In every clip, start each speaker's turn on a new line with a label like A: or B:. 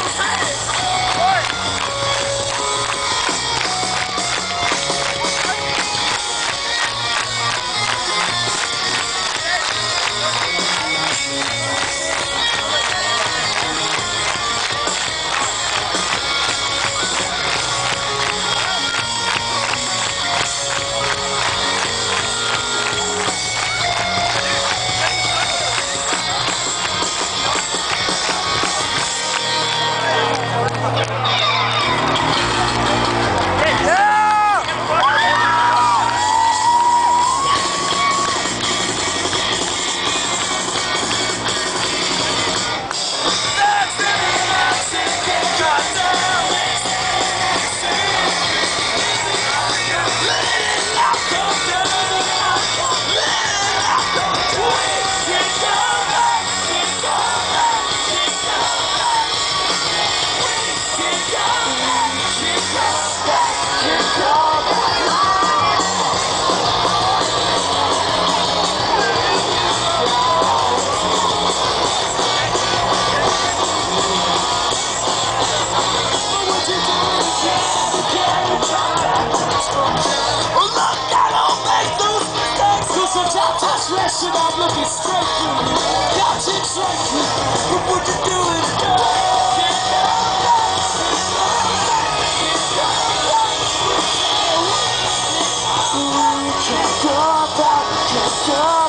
A: Yes! Flashing, I'm looking straight through you. Chicks like you, but what you do is go.
B: Where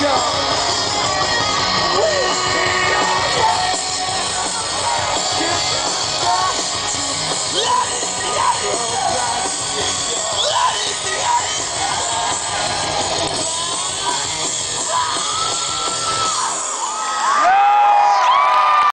A: Your